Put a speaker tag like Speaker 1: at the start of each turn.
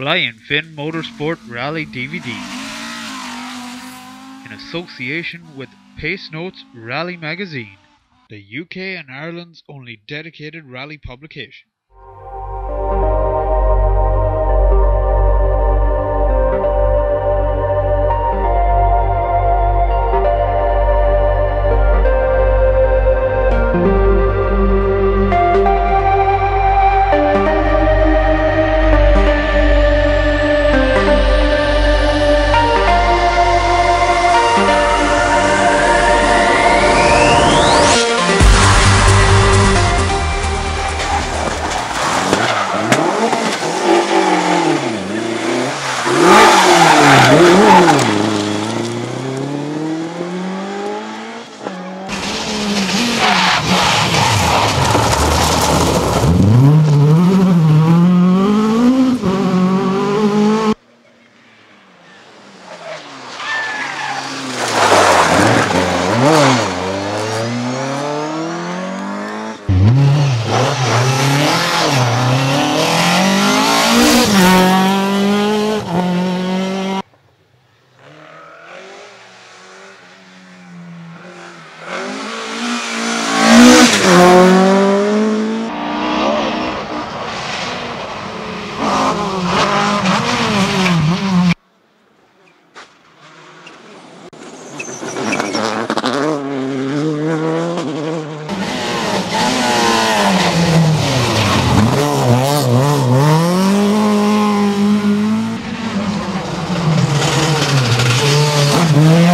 Speaker 1: Flying Finn Motorsport Rally DVD in association with Pace Notes Rally Magazine, the UK and Ireland's only dedicated rally publication. Yeah.